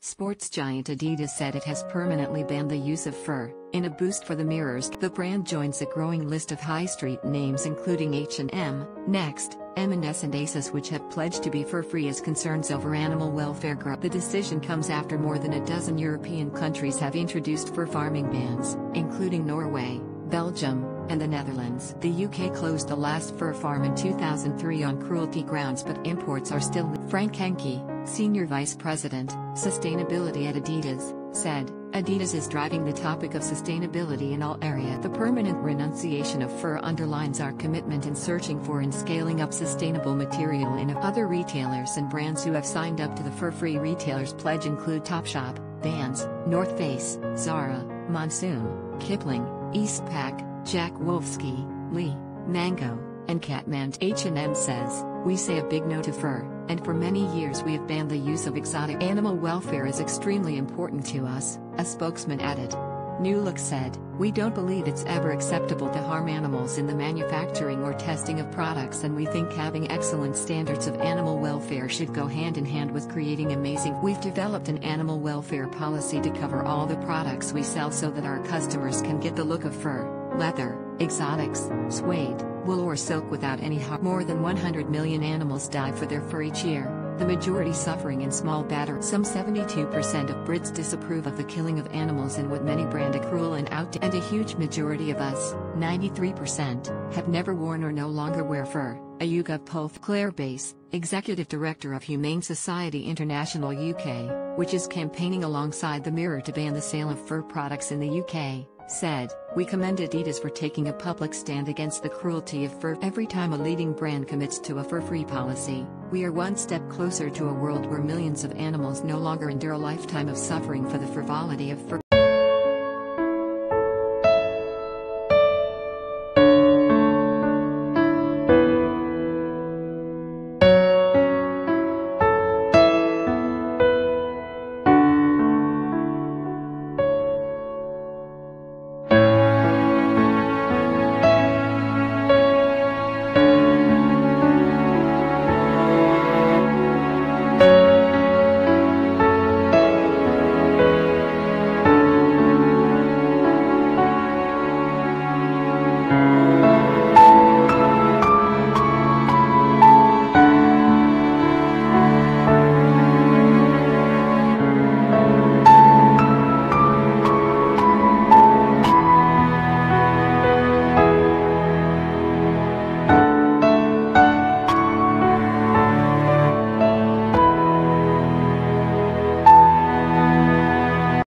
Sports giant Adidas said it has permanently banned the use of fur. In a boost for the Mirror's, the brand joins a growing list of high street names including H&M, Next, M&S and ASOS which have pledged to be fur-free as concerns over animal welfare grow. The decision comes after more than a dozen European countries have introduced fur farming bans, including Norway, Belgium, and the Netherlands. The UK closed the last fur farm in 2003 on cruelty grounds but imports are still Frank Henke, Senior Vice President, Sustainability at Adidas, said, Adidas is driving the topic of sustainability in all areas. The permanent renunciation of fur underlines our commitment in searching for and scaling up sustainable material in other retailers and brands who have signed up to the fur-free retailers pledge include Topshop, Vans, North Face, Zara, Monsoon, Kipling, Eastpak, Jack Wolfsky, Lee, Mango, and Kathmandu. H&M says, we say a big no to fur, and for many years we have banned the use of exotic animal welfare is extremely important to us, a spokesman added. New Look said, We don't believe it's ever acceptable to harm animals in the manufacturing or testing of products and we think having excellent standards of animal welfare should go hand in hand with creating amazing. We've developed an animal welfare policy to cover all the products we sell so that our customers can get the look of fur, leather, exotics, suede, wool or silk without any harm. More than 100 million animals die for their fur each year, the majority suffering in small batter. Some 72% of Brits disapprove of the killing of animals in what many brand a cruel and out and a huge majority of us, 93%, have never worn or no longer wear fur. A YouGov poll Claire Bass, Executive Director of Humane Society International UK, which is campaigning alongside the Mirror to ban the sale of fur products in the UK, said, We commend Adidas for taking a public stand against the cruelty of fur. Every time a leading brand commits to a fur-free policy, we are one step closer to a world where millions of animals no longer endure a lifetime of suffering for the frivolity of fur.